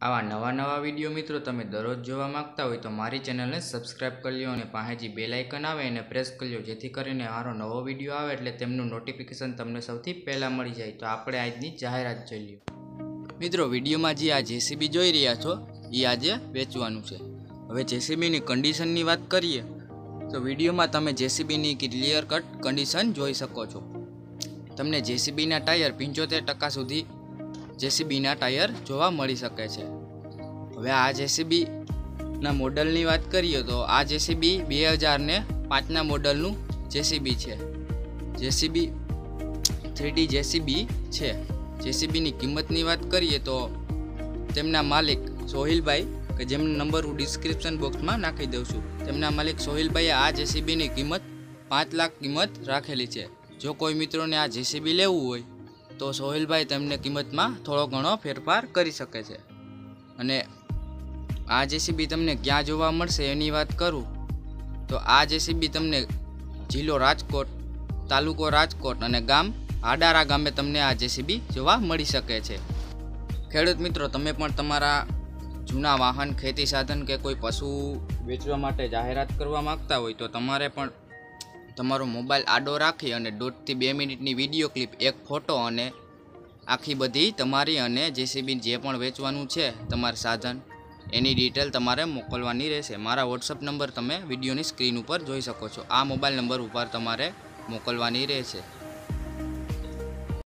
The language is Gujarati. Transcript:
આવા નવા નવા વીડિયો મિત્રો તમે દરરોજ જોવા માંગતા હોય તો મારી ચેનલને સબસ્ક્રાઇબ કરી લ્યો અને પાસેથી બેલ આઇકન આવે એને પ્રેસ કરી લ્યો, જેથી કરીને મારો નવો વીડિયો આવે એટલે તેમનું નોટિફિકેશન તમને સૌથી પહેલાં મળી જાય. તો આપણે આજની જાહેરાત જોઈ લ્યો મિત્રો, વિડીયોમાં જે આ જેસીબી જોઈ રહ્યા છો એ આજે વેચવાનું છે. હવે જેસીબીની કન્ડિશનની વાત કરીએ, તો વિડીયોમાં તમે જેસીબીની ક્લિયર કટ કન્ડિશન જોઈ શકો છો. તમને જેસીબીના ટાયર પંચોતેર ટકા સુધી જેસીબીના ટાયર જોવા મળી શકે છે. હવે આ જેસીબીના મોડલની વાત કરીએ તો આ જેસીબી બે હજાર ને પાંચના મોડલનું જેસીબી છે. જેસીબી થ્રીડી જેસીબી છે. જેસીબીની કિંમતની વાત કરીએ તો તેમના માલિક સોહિલભાઈ કે જેમનો નંબર હું ડિસ્ક્રિપ્શન બોક્સમાં નાખી દઉં છું. તેમના માલિક સોહિલભાઈએ આ જેસીબીની કિંમત પાંચ લાખ કિંમત રાખેલી છે. જો કોઈ મિત્રોને આ જેસીબી લેવું હોય તો સોહિલભાઈ તેમને કિંમતમાં થોડો ઘણો ફેરફાર કરી શકે છે. અને આ જેસીબી તમને ક્યાં જોવા મળશે એની વાત કરું. તો આ જેસીબી તમને જિલ્લો રાજકોટ, તાલુકો રાજકોટ અને ગામ આડારા ગામે તમને આ જેસીબી જોવા મળી શકે છે. ખેડૂત મિત્રો, તમે પણ તમારા જૂના વાહન, ખેતી સાધન કે કોઈ પશુ વેચવા માટે જાહેરાત કરવા માંગતા હોય તો તમારે પણ તમારો મોબાઈલ આડો રાખી અને દોઢથી બે મિનિટની વીડિયો ક્લિપ, એક ફોટો અને આખી બધી તમારી અને જેસીબી જે પણ વેચવાનું છે તમારું સાધન, એની ડિટેલ તમારે મોકલવાની રહેશે. મારા વોટ્સઅપ નંબર તમે વિડીયોની સ્ક્રીન ઉપર જોઈ શકો છો. આ મોબાઈલ નંબર ઉપર તમારે મોકલવાની રહેશે.